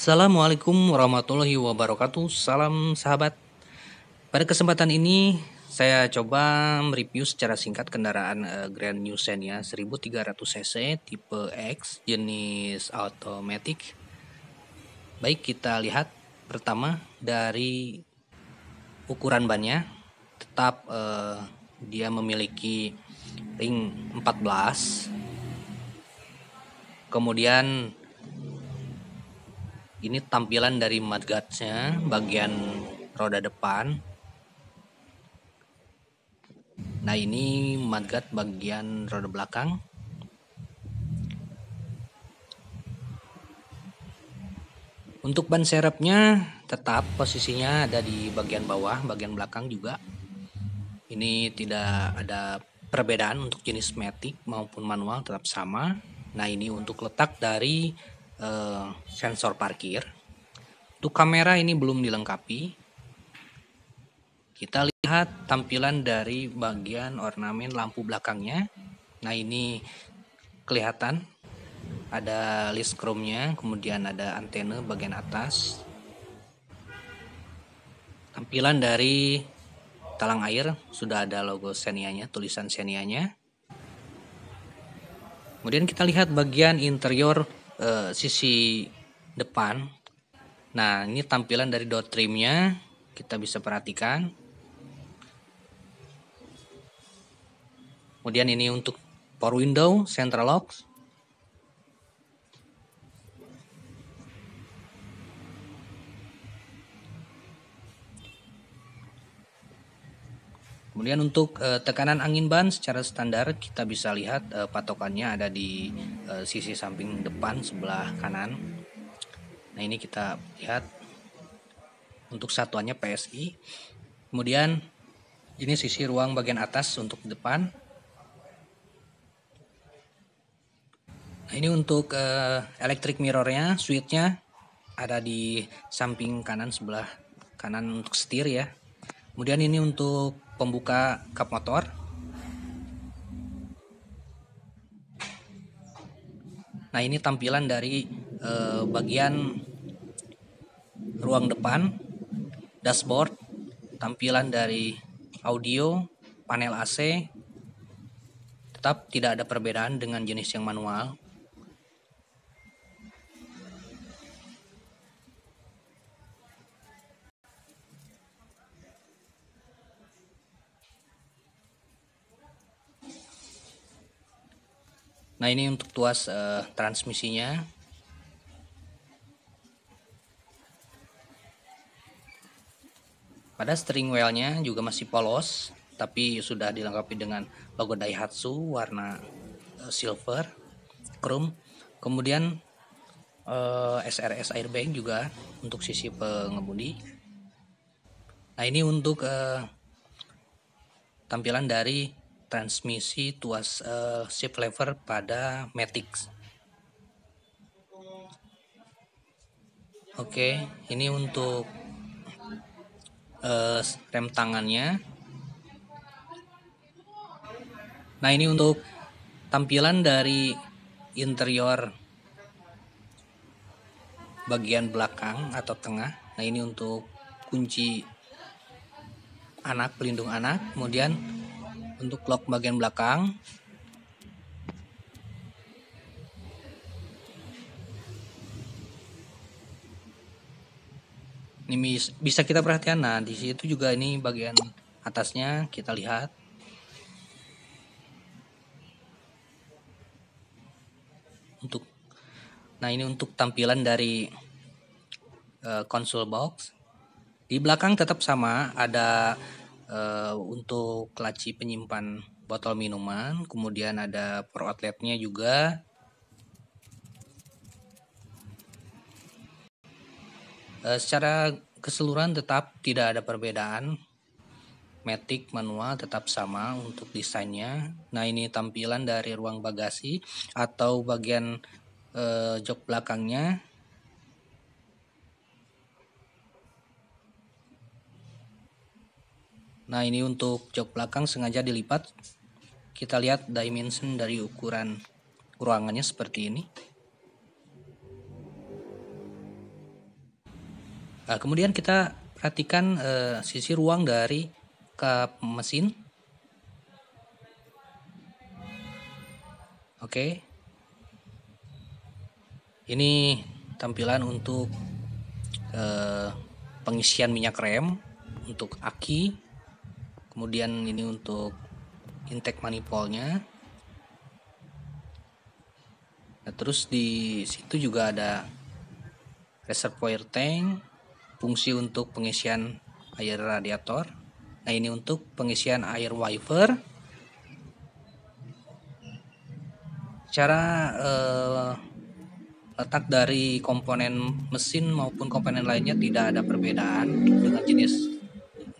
Assalamualaikum warahmatullahi wabarakatuh. Salam sahabat. Pada kesempatan ini saya coba mereview secara singkat kendaraan uh, Grand New Xenia 1300 cc tipe X jenis automatic. Baik kita lihat pertama dari ukuran bannya tetap uh, dia memiliki ring 14 kemudian ini tampilan dari mudguardsnya bagian roda depan. Nah ini mudguard bagian roda belakang. Untuk ban serepnya tetap posisinya ada di bagian bawah bagian belakang juga. Ini tidak ada perbedaan untuk jenis matic maupun manual tetap sama. Nah ini untuk letak dari uh, sensor parkir. Untuk kamera ini belum dilengkapi. Kita lihat tampilan dari bagian ornamen lampu belakangnya. Nah ini kelihatan ada list chrome-nya, kemudian ada antena bagian atas. Tampilan dari talang air sudah ada logo Xenia-nya, tulisan Xenia-nya. Kemudian kita lihat bagian interior uh, sisi depan. Nah, ini tampilan dari dot trimnya kita bisa perhatikan. Kemudian ini untuk power window, central lock. Kemudian untuk uh, tekanan angin ban secara standar kita bisa lihat uh, patokannya ada di uh, sisi samping depan sebelah kanan. Nah ini kita lihat untuk satuannya PSI. Kemudian ini sisi ruang bagian atas untuk depan. Nah ini untuk electric mirrornya, switchnya ada di samping kanan sebelah kanan untuk setir ya. Kemudian ini untuk pembuka kap motor. Nah, ini tampilan dari eh, bagian ruang depan, dashboard, tampilan dari audio, panel AC. Tetap tidak ada perbedaan dengan jenis yang manual. Nah ini untuk tuas uh, transmisinya. Pada steering wheelnya juga masih polos, tapi sudah dilengkapi dengan logo Daihatsu warna uh, silver, chrome. Kemudian uh, eh, SRS airbag juga untuk sisi pengemudi. Nah ini untuk uh, tampilan dari transmisi tuas uh, shift lever pada Matic. Oke, ini untuk uh, rem tangannya. Nah, ini untuk tampilan dari interior bagian belakang atau tengah. Nah, ini untuk kunci anak pelindung anak, kemudian untuk lock bagian belakang. Ini bisa kita perhatikan. Nah di situ juga ini bagian atasnya kita lihat. Untuk nah ini untuk tampilan dari uh, console box. Di belakang tetap sama ada uh, untuk laci penyimpan botol minuman, kemudian ada pro outletnya juga. E, secara keseluruhan tetap tidak ada perbedaan. Matic manual tetap sama untuk desainnya. Nah ini tampilan dari ruang bagasi atau bagian e, jok belakangnya. Nah ini untuk jok belakang sengaja dilipat. Kita lihat dimension dari ukuran ruangannya seperti ini. Nah, kemudian kita perhatikan uh, sisi ruang dari kap mesin. Oke. Ini tampilan untuk uh, pengisian minyak rem untuk aki. Kemudian ini untuk intake manifoldnya. Nah, terus di situ juga ada reservoir tank fungsi untuk pengisian air radiator. Nah, ini untuk pengisian air wiper. Cara eh, letak dari komponen mesin maupun komponen lainnya tidak ada perbedaan dengan jenis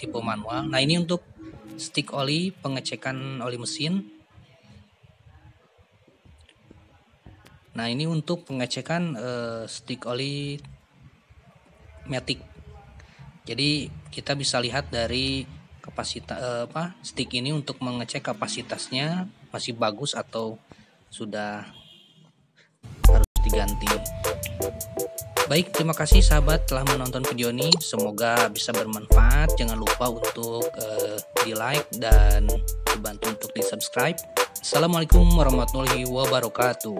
tipe manual. Nah, ini untuk stick oli, pengecekan oli mesin. Nah, ini untuk pengecekan eh, stick oli matic jadi kita bisa lihat dari kapasitas eh, apa stick ini untuk mengecek kapasitasnya masih bagus atau sudah harus diganti Baik, terima kasih sahabat telah menonton video ini. Semoga bisa bermanfaat. Jangan lupa untuk uh, di like dan dibantu untuk di subscribe. Assalamualaikum warahmatullahi wabarakatuh.